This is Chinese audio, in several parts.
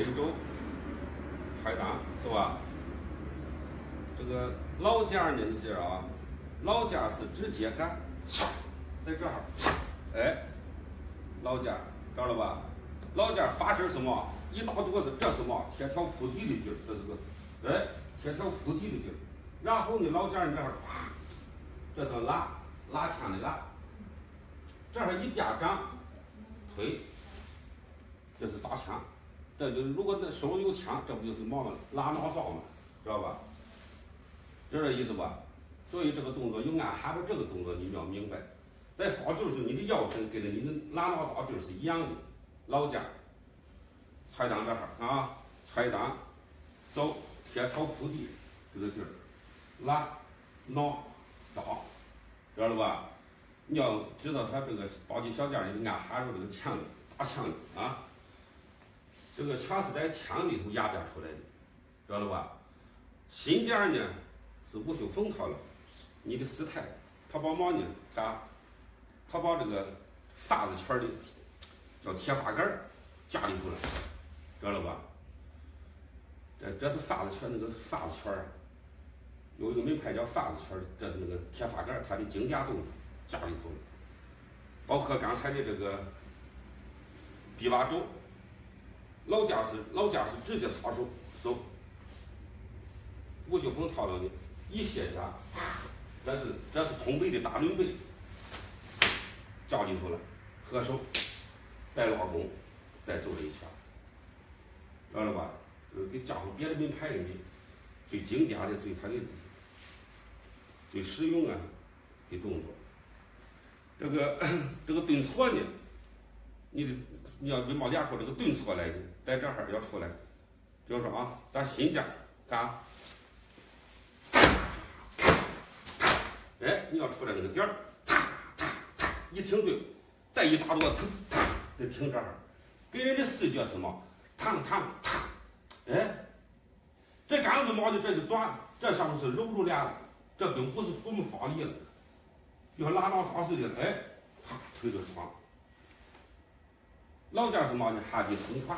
背肘、踹裆，是吧？这个老家呢，你记着啊，老家是直接干，在这儿，哎，老家知道了吧？老家发生什么？一大垛子，这是么？铁条铺地的地儿，这是个，哎，铁条铺地的地儿。然后呢，老家人这儿，啪，这是拉拉枪的拉，这儿一掂掌，推，这是砸枪。这就如果那手有枪，这不就是毛了拉脑罩吗？知道吧？知道这意思吧？所以这个动作有按哈巴这个动作，你们要明白，在发劲儿时候，你的腰身跟着你的拉脑罩劲是一样的。老家。踹裆这儿啊，踹裆，走，贴头铺地，这个劲儿，拉，挠，扎，知道了吧？你要知道他这个包级小件儿里按哈住这个枪，打枪的啊，这个全是在墙里头压变出来的，知道了吧？新件呢是吴秀峰套了，你的师太，他把嘛呢？啊，他把这个发子圈的叫铁发杆儿加里头了。知道了吧？这这是发子圈那个发子圈儿，有一个门派叫发子圈儿，这是那个铁发杆儿，它的经典动作家里头了，包括刚才的这个臂把肘，老家是老家是直接插手走，吴秀峰套了的一卸甲，这是这是通背的大轮背，家里头了，合手带拉弓，再走这一圈。知道了吧？呃，给加上别的名牌的最经典的、最他的最实用啊的动作。这个 这个顿挫呢，你的你要跟毛家说这个顿挫来的，在这哈要出来。比如说啊，咱新家干，哎，你要出来那个点儿，一停顿，再一大跺，得停这儿，给人的视觉是么？烫烫烫，哎，这杆子毛的这就短，这上面是柔柔的，这并不是多么发力了，就像拉脑扎似的，哎，啪推就爽。老家是嘛呢？旱地冲船，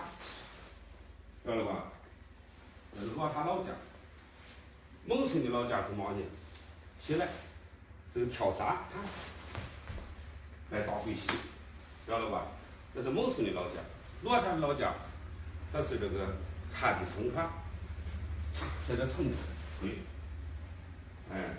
知道了吧？这是老他老家。农村的老家是嘛呢？起来，这个跳伞，来扎回膝，知道了吧？这是农村的老家，罗家的老家。他是这个旱地冲船，在这冲刺，对，哎。